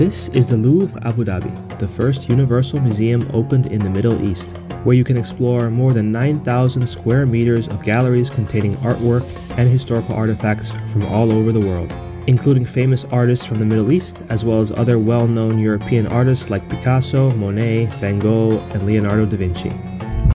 This is the Louvre Abu Dhabi, the first universal museum opened in the Middle East, where you can explore more than 9,000 square meters of galleries containing artwork and historical artifacts from all over the world, including famous artists from the Middle East, as well as other well known European artists like Picasso, Monet, Van Gogh, and Leonardo da Vinci.